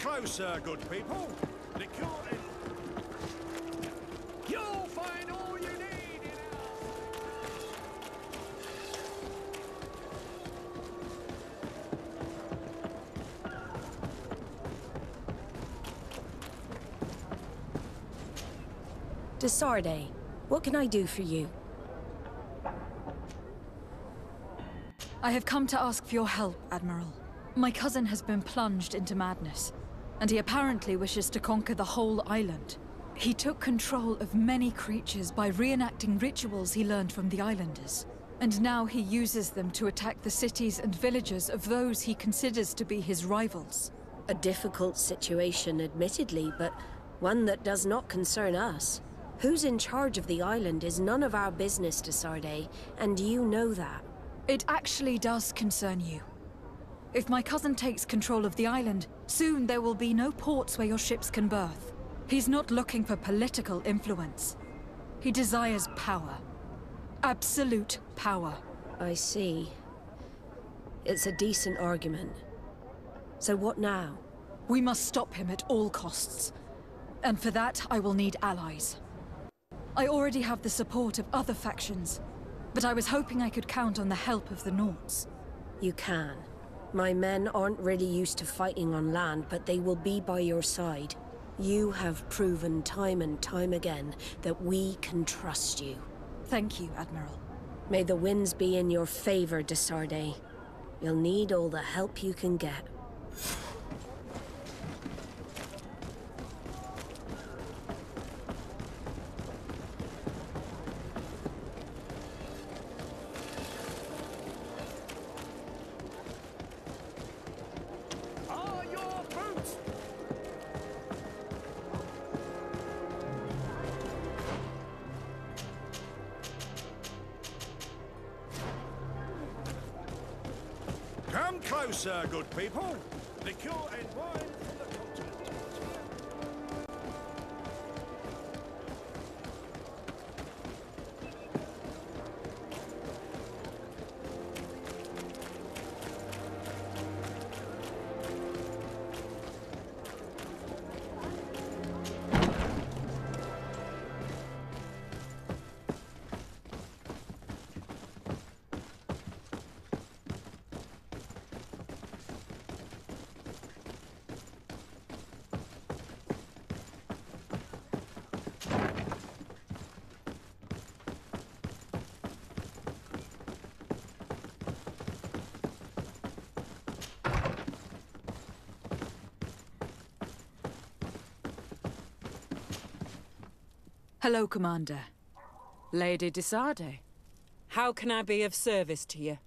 Come closer, good people. The court is... You'll find all you need in our... De Sardet, what can I do for you? I have come to ask for your help, Admiral. My cousin has been plunged into madness, and he apparently wishes to conquer the whole island. He took control of many creatures by reenacting rituals he learned from the islanders. And now he uses them to attack the cities and villages of those he considers to be his rivals. A difficult situation, admittedly, but one that does not concern us. Who's in charge of the island is none of our business, De Sardet, and you know that. It actually does concern you. If my cousin takes control of the island, soon there will be no ports where your ships can berth. He's not looking for political influence. He desires power. Absolute power. I see. It's a decent argument. So what now? We must stop him at all costs. And for that, I will need allies. I already have the support of other factions, but I was hoping I could count on the help of the Nauts. You can. My men aren't really used to fighting on land, but they will be by your side. You have proven time and time again that we can trust you. Thank you, Admiral. May the winds be in your favor, De Sardet. You'll need all the help you can get. And wine Hello, Commander. Lady De Sardet, how can I be of service to you?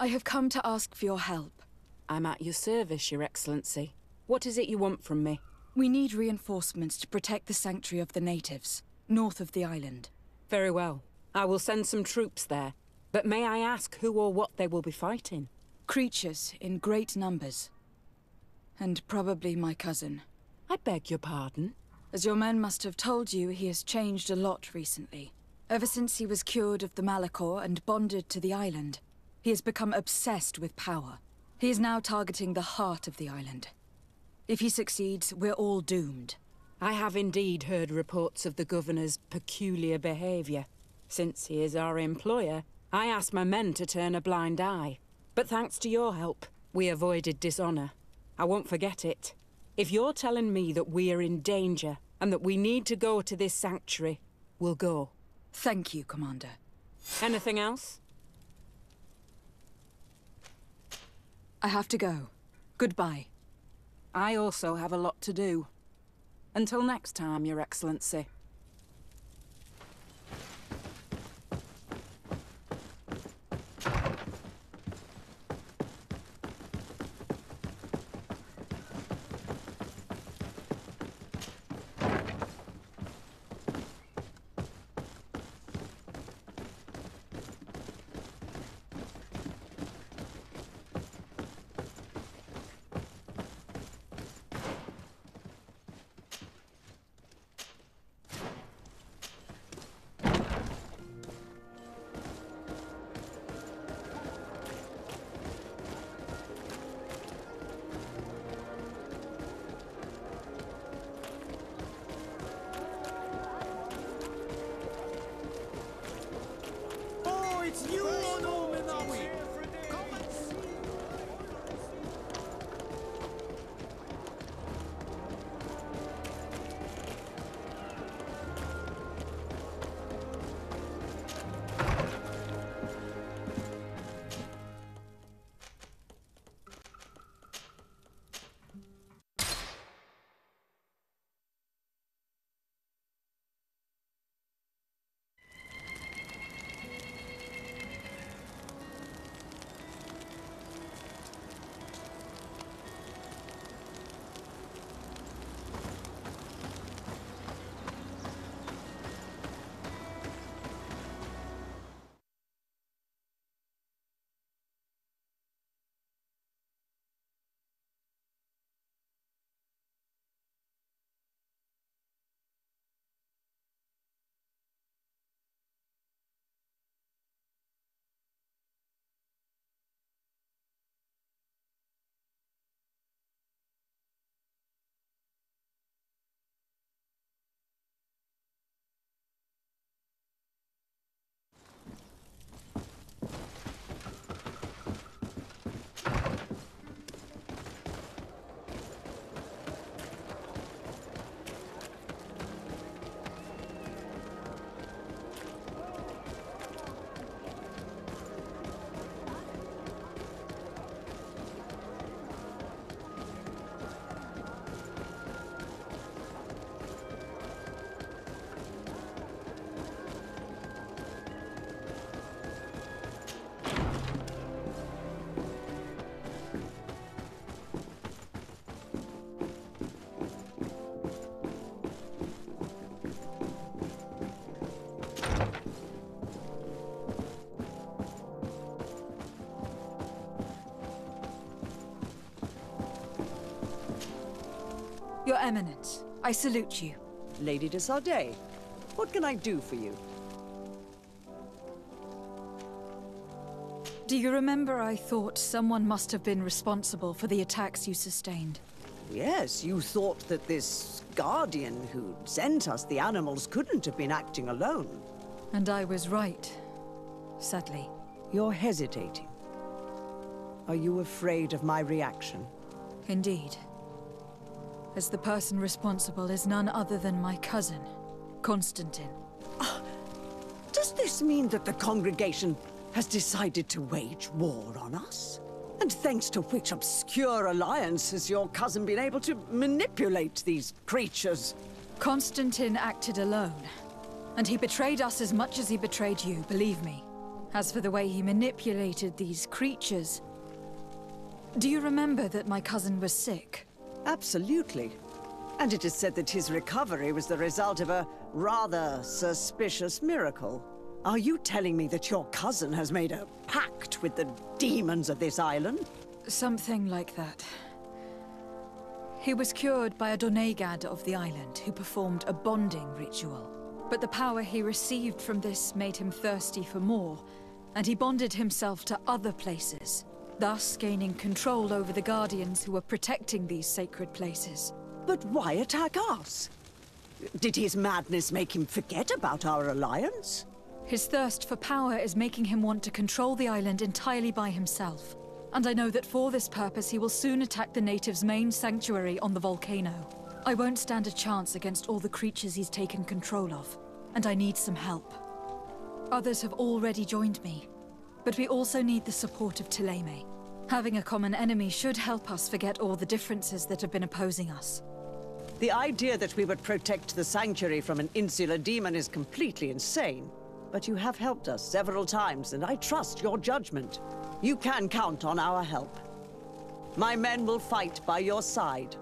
I have come to ask for your help. I'm at your service, Your Excellency. What is it you want from me? We need reinforcements to protect the sanctuary of the natives, north of the island. Very well. I will send some troops there. But may I ask who or what they will be fighting? Creatures in great numbers. And probably my cousin. I beg your pardon? As your men must have told you, he has changed a lot recently. Ever since he was cured of the Malichor and bonded to the island, he has become obsessed with power. He is now targeting the heart of the island. If he succeeds, we're all doomed. I have indeed heard reports of the Governor's peculiar behavior. Since he is our employer, I asked my men to turn a blind eye. But thanks to your help, we avoided dishonor. I won't forget it. If you're telling me that we are in danger and that we need to go to this sanctuary, we'll go. Thank you, Commander. Anything else? I have to go. Goodbye. I also have a lot to do. Until next time, Your Excellency. Eminence, I salute you. Lady de Sardet, what can I do for you? Do you remember I thought someone must have been responsible for the attacks you sustained? Yes, you thought that this Guardian who sent us the animals couldn't have been acting alone. And I was right. Sadly. You're hesitating. Are you afraid of my reaction? Indeed. As the person responsible is none other than my cousin, Constantine. Ah, does this mean that the congregation has decided to wage war on us? And thanks to which obscure alliance has your cousin been able to manipulate these creatures? Constantine acted alone. And he betrayed us as much as he betrayed you, believe me. As for the way he manipulated these creatures... Do you remember that my cousin was sick? Absolutely. And it is said that his recovery was the result of a rather suspicious miracle. Are you telling me that your cousin has made a pact with the demons of this island? Something like that. He was cured by a Doneigad of the island who performed a bonding ritual. But the power he received from this made him thirsty for more, and he bonded himself to other places, thus gaining control over the Guardians who were protecting these sacred places. But why attack us? Did his madness make him forget about our alliance? His thirst for power is making him want to control the island entirely by himself. And I know that for this purpose he will soon attack the natives' main sanctuary on the volcano. I won't stand a chance against all the creatures he's taken control of, and I need some help. Others have already joined me, but we also need the support of Thélème. Having a common enemy should help us forget all the differences that have been opposing us. The idea that we would protect the sanctuary from an insular demon is completely insane. But you have helped us several times, and I trust your judgment. You can count on our help. My men will fight by your side.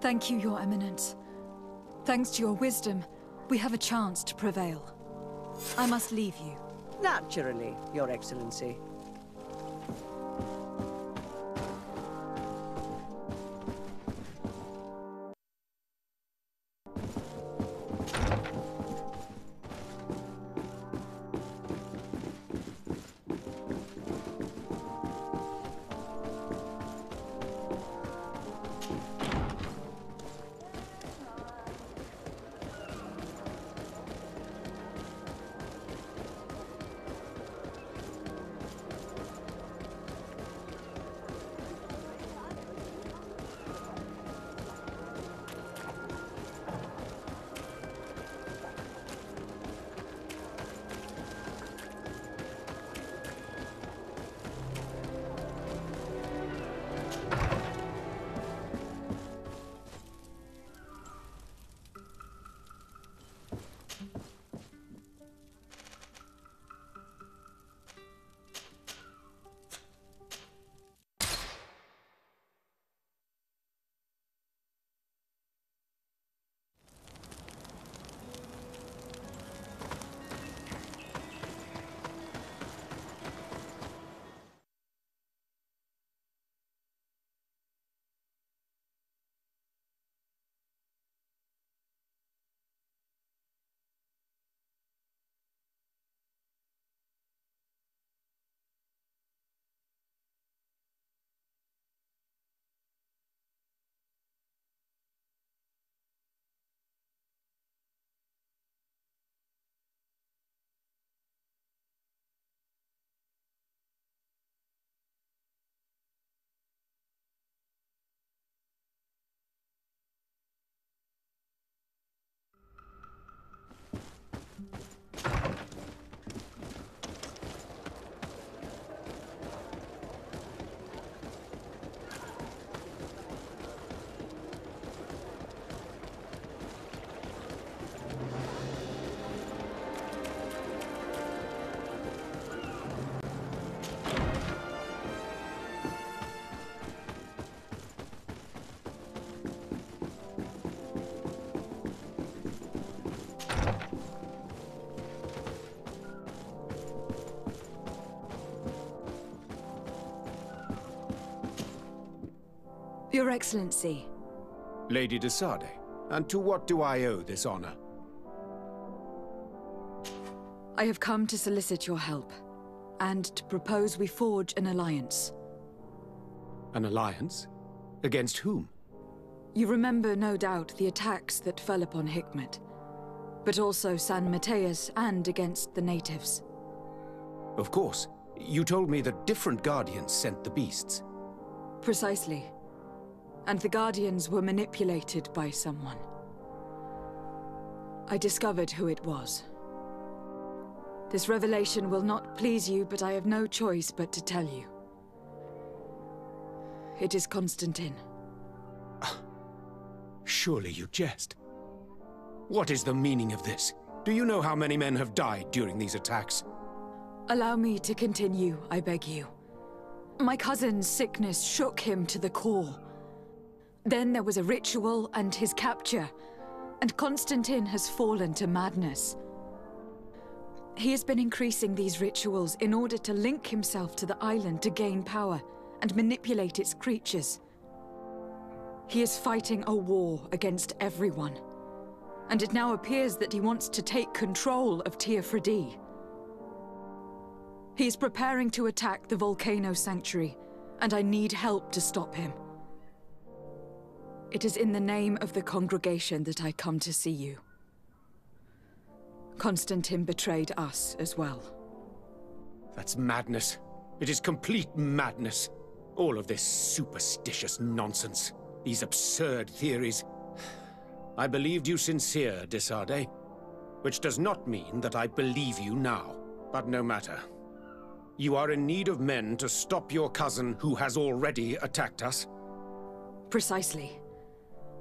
Thank you, Your Eminence. Thanks to your wisdom, we have a chance to prevail. I must leave you. Naturally, Your Excellency. Your Excellency, Lady de Sardet, and to what do I owe this honor? I have come to solicit your help, and to propose we forge an alliance. An alliance? Against whom? You remember, no doubt, the attacks that fell upon Hikmet, but also San Matheus and against the natives. Of course. You told me that different Guardians sent the beasts. Precisely. And the Guardians were manipulated by someone. I discovered who it was. This revelation will not please you, but I have no choice but to tell you. It is Constantine. Surely you jest. What is the meaning of this? Do you know how many men have died during these attacks? Allow me to continue, I beg you. My cousin's sickness shook him to the core. Then there was a ritual and his capture, and Constantine has fallen to madness. He has been increasing these rituals in order to link himself to the island to gain power and manipulate its creatures. He is fighting a war against everyone. And it now appears that he wants to take control of Teer Fradee. He is preparing to attack the Volcano Sanctuary, and I need help to stop him. It is in the name of the congregation that I come to see you. Constantine betrayed us as well. That's madness. It is complete madness. All of this superstitious nonsense. These absurd theories. I believed you sincere, de Sardet. Which does not mean that I believe you now. But no matter. You are in need of men to stop your cousin who has already attacked us? Precisely.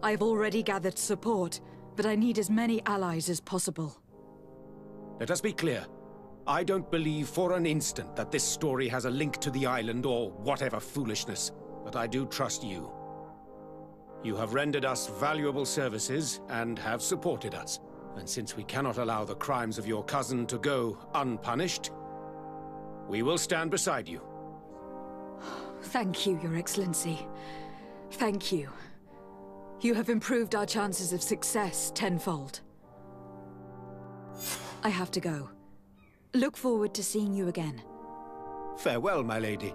I have already gathered support, but I need as many allies as possible. Let us be clear. I don't believe for an instant that this story has a link to the island or whatever foolishness, but I do trust you. You have rendered us valuable services and have supported us. And since we cannot allow the crimes of your cousin to go unpunished, we will stand beside you. Thank you, Your Excellency. Thank you. You have improved our chances of success tenfold. I have to go. Look forward to seeing you again. Farewell, my lady.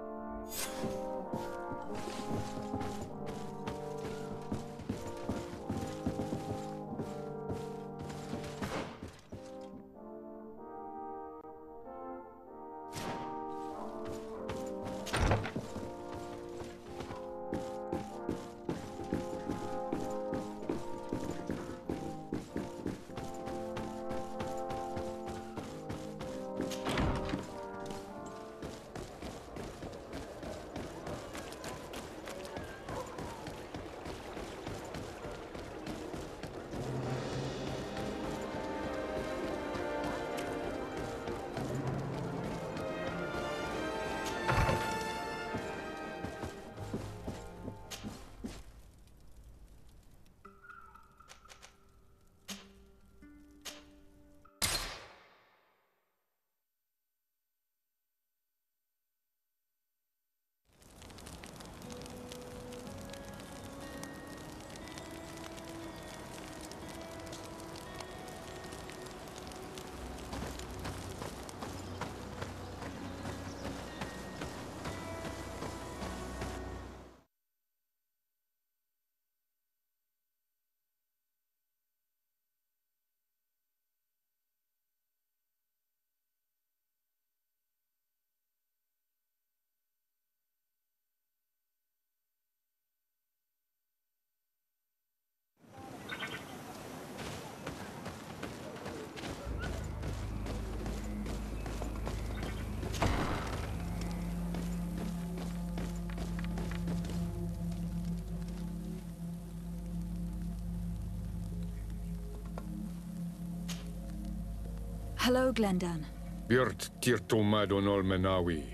Hello, Glendan. Birt Tirtomado Nolmenawi.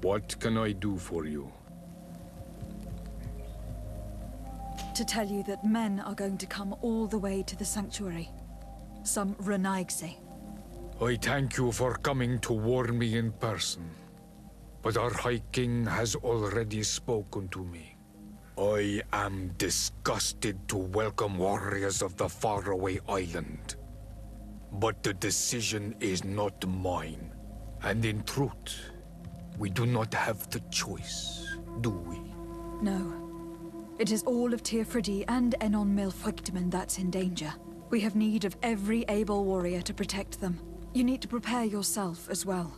What can I do for you? To tell you that men are going to come all the way to the sanctuary. Some Renaigse. I thank you for coming to warn me in person. But our High King has already spoken to me. I am disgusted to welcome warriors of the faraway island. But the decision is not mine. And in truth, we do not have the choice, do we? No. It is all of Teer Fradee and Enon Milfrictman that's in danger. We have need of every able warrior to protect them. You need to prepare yourself as well.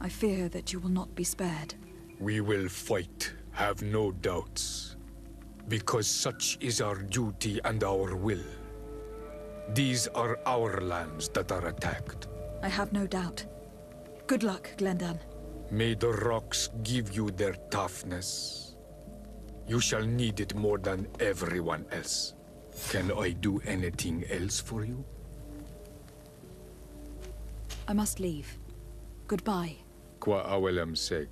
I fear that you will not be spared. We will fight, have no doubts. Because such is our duty and our will. These are our lands that are attacked. I have no doubt. Good luck, Glendan. May the rocks give you their toughness. You shall need it more than everyone else. Can I do anything else for you? I must leave. Goodbye. Qua awelem seg.